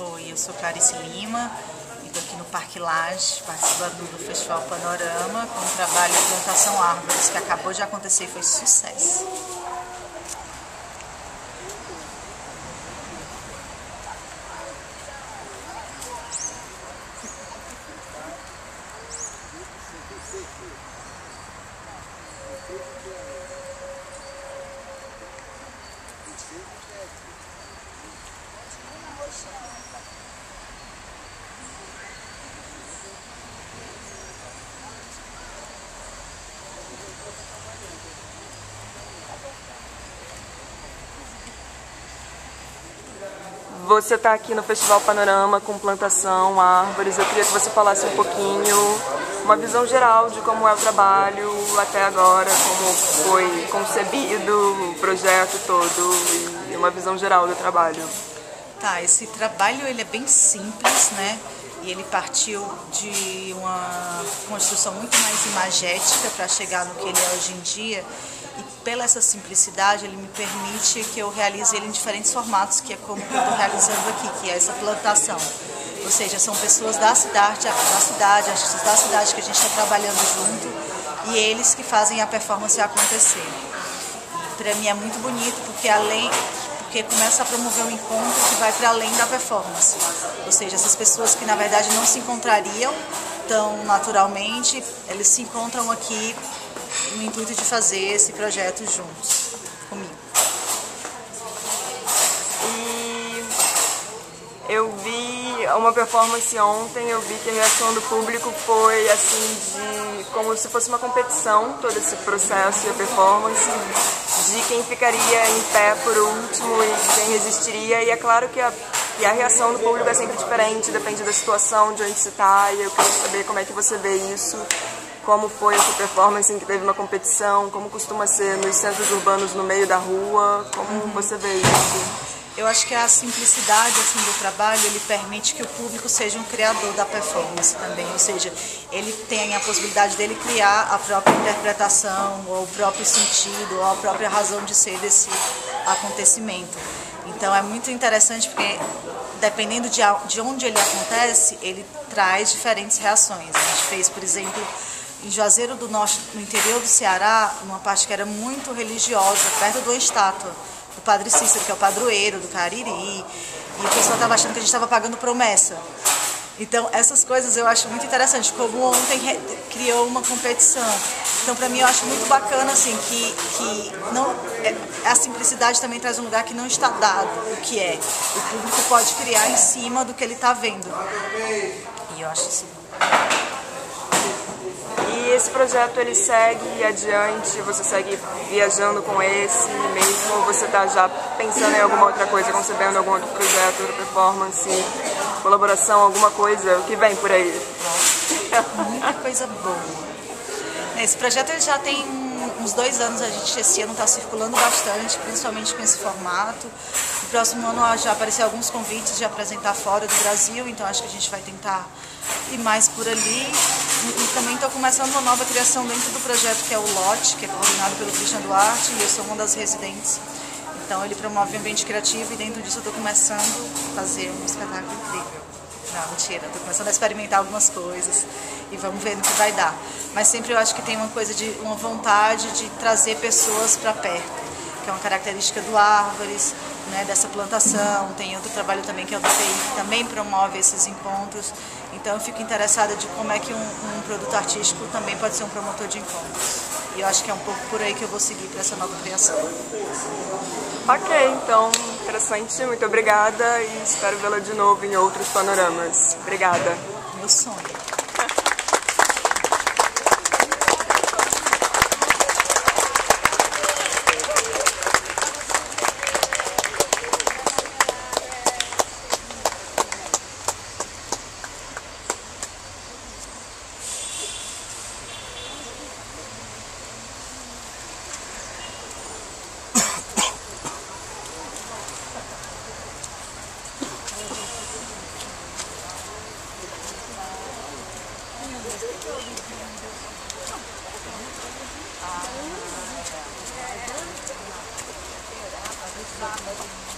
eu sou Clarice Lima e estou aqui no Parque Laje, participando do Festival Panorama, com o trabalho Plantação Árvores, que acabou de acontecer e foi sucesso. Você está aqui no Festival Panorama com plantação, árvores. Eu queria que você falasse um pouquinho, uma visão geral de como é o trabalho até agora, como foi concebido o projeto todo e uma visão geral do trabalho. Tá, esse trabalho ele é bem simples, né? E ele partiu de uma construção muito mais imagética para chegar no que ele é hoje em dia. E pela essa simplicidade, ele me permite que eu realize ele em diferentes formatos, que é como eu estou realizando aqui, que é essa plantação. Ou seja, são pessoas da cidade, da cidade, artistas da cidade que a gente está trabalhando junto e eles que fazem a performance acontecer. Para mim é muito bonito porque além porque começa a promover um encontro que vai para além da performance. Ou seja, essas pessoas que na verdade não se encontrariam tão naturalmente, eles se encontram aqui no intuito de fazer esse projeto juntos comigo. E eu vi uma performance ontem, eu vi que a reação do público foi assim de como se fosse uma competição, todo esse processo e a performance, de quem ficaria em pé por último e quem resistiria. E é claro que a, que a reação do público é sempre diferente, depende da situação, de onde se está, e eu quero saber como é que você vê isso como foi essa performance em que teve uma competição, como costuma ser nos centros urbanos no meio da rua, como uhum. você vê isso? Eu acho que a simplicidade assim do trabalho ele permite que o público seja um criador da performance também, ou seja, ele tem a possibilidade dele criar a própria interpretação, ou o próprio sentido, ou a própria razão de ser desse acontecimento. Então é muito interessante porque dependendo de, de onde ele acontece, ele traz diferentes reações. A gente fez, por exemplo, em Juazeiro do Norte, no interior do Ceará, numa parte que era muito religiosa, perto de uma estátua do Padre Cícero, que é o padroeiro do Cariri, e o pessoal estava achando que a gente estava pagando promessa. Então, essas coisas eu acho muito interessante, como ontem criou uma competição. Então, para mim, eu acho muito bacana, assim, que, que não, é, a simplicidade também traz um lugar que não está dado o que é. O público pode criar em cima do que ele está vendo. E eu acho isso esse projeto ele segue adiante, você segue viajando com esse mesmo, ou você está já pensando em alguma outra coisa, concebendo algum outro projeto, outra performance, colaboração, alguma coisa, o que vem por aí? Muita coisa boa. Esse projeto ele já tem uns dois anos, a gente esse ano está circulando bastante, principalmente com esse formato. No próximo ano já aparecer alguns convites de apresentar fora do Brasil, então acho que a gente vai tentar ir mais por ali. E, também estou começando uma nova criação dentro do projeto que é o LOT, que é coordenado pelo Christian Duarte, e eu sou uma das residentes. Então ele promove um ambiente criativo e dentro disso eu estou começando a fazer um espetáculo incrível. Não, mentira, estou começando a experimentar algumas coisas e vamos ver no que vai dar. Mas sempre eu acho que tem uma coisa de uma vontade de trazer pessoas para perto, que é uma característica do Árvores, né, dessa plantação. Tem outro trabalho também que é o DPI, que também promove esses encontros. Então eu fico interessada de como é que um, um, produto artístico também pode ser um promotor de encontros. E eu acho que é um pouco por aí que eu vou seguir para essa nova criação. Ok, então, interessante. Muito obrigada e espero vê-la de novo em outros panoramas. Obrigada. Meu sonho. 拉门。